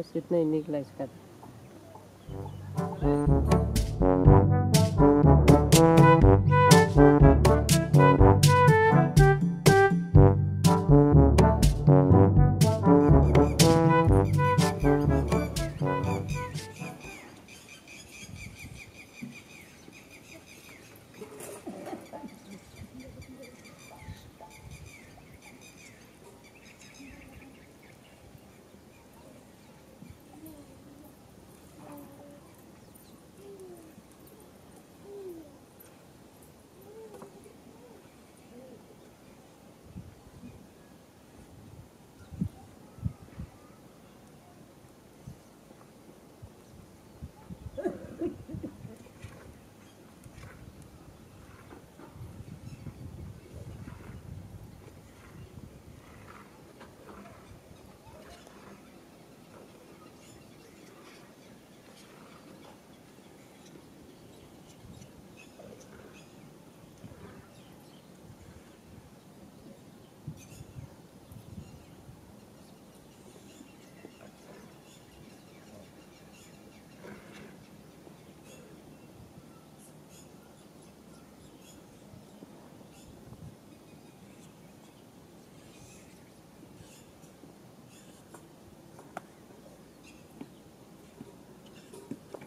बस इतना ही निकला इसका।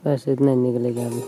बस इतना निकलेगा अभी